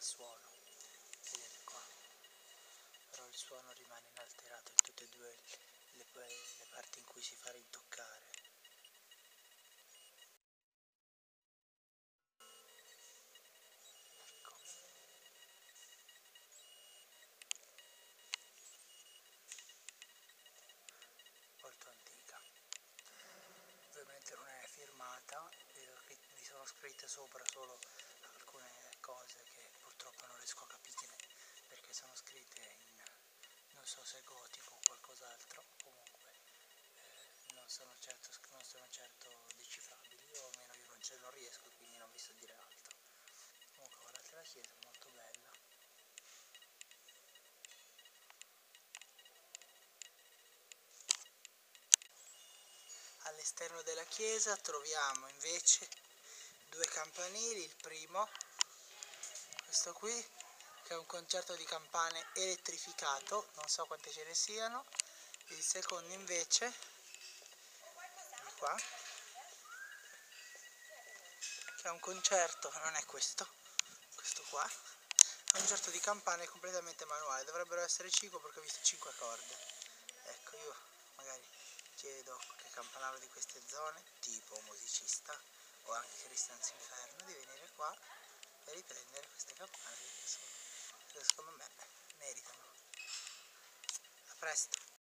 dal suono. Vedete qua. Però il suono rimane inalterato in tutte e due le, le parti in cui si fa rintoccare. Ecco. Molto antica. Ovviamente non è firmata mi sono scritte sopra solo alcune cose che purtroppo non riesco a capire perché sono scritte in non so se gotico o qualcos'altro comunque eh, non, sono certo, non sono certo decifrabili o almeno io non ce lo riesco quindi non vi so dire altro. Comunque guardate la chiesa molto bella. All'esterno della chiesa troviamo invece due campanili il primo questo qui che è un concerto di campane elettrificato non so quante ce ne siano. Il secondo invece qua. Che è un concerto non è questo. Questo qua. È un concerto di campane completamente manuale. Dovrebbero essere 5 perché ho visto 5 corde. Ecco io magari chiedo che campanaro di queste zone tipo musicista o anche Cristian Inferno di venire qua e riprendere queste campane che sono, secondo me meritano. A presto!